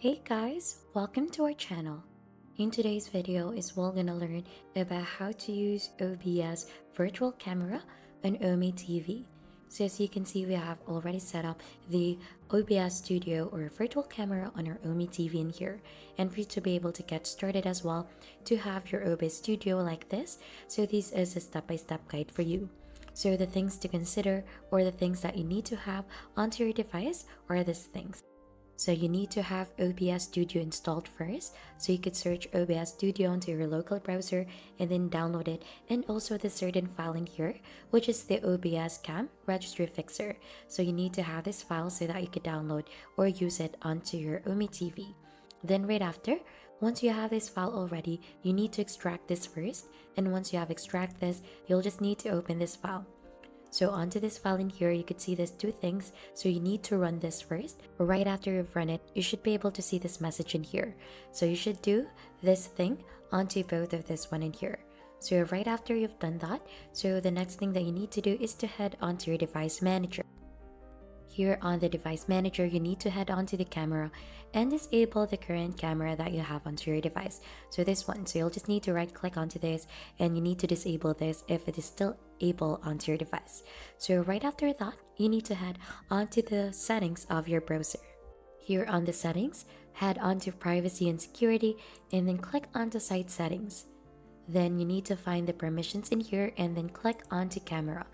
Hey guys, welcome to our channel. In today's video is we're gonna learn about how to use OBS virtual camera on Ome TV. So as you can see, we have already set up the OBS studio or virtual camera on our Ome TV in here. And for you to be able to get started as well, to have your OBS studio like this. So this is a step-by-step -step guide for you. So the things to consider or the things that you need to have onto your device are these things. So you need to have OBS Studio installed first. So you could search OBS Studio onto your local browser and then download it. And also the certain file in here, which is the OBS Cam Registry Fixer. So you need to have this file so that you could download or use it onto your Ome TV. Then right after, once you have this file already, you need to extract this first. And once you have extract this, you'll just need to open this file. So onto this file in here, you could see there's two things. So you need to run this first. Right after you've run it, you should be able to see this message in here. So you should do this thing onto both of this one in here. So right after you've done that, so the next thing that you need to do is to head onto your device manager. Here on the device manager, you need to head onto the camera and disable the current camera that you have onto your device. So this one, so you'll just need to right click onto this and you need to disable this if it is still able onto your device. So right after that, you need to head onto the settings of your browser. Here on the settings, head onto privacy and security and then click onto site settings. Then you need to find the permissions in here and then click onto camera.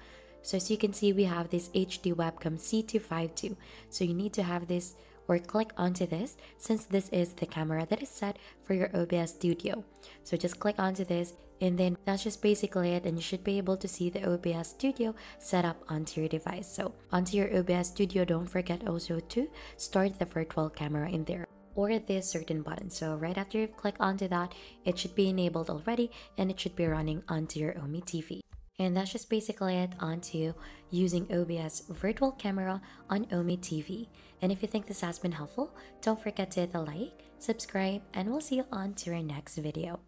So as you can see, we have this HD webcam C252. So you need to have this or click onto this since this is the camera that is set for your OBS studio. So just click onto this and then that's just basically it and you should be able to see the OBS studio set up onto your device. So onto your OBS studio, don't forget also to start the virtual camera in there or this certain button. So right after you click onto that, it should be enabled already and it should be running onto your Ome TV. And that's just basically it onto using OBS virtual camera on Ome TV. And if you think this has been helpful, don't forget to hit the like, subscribe, and we'll see you on to our next video.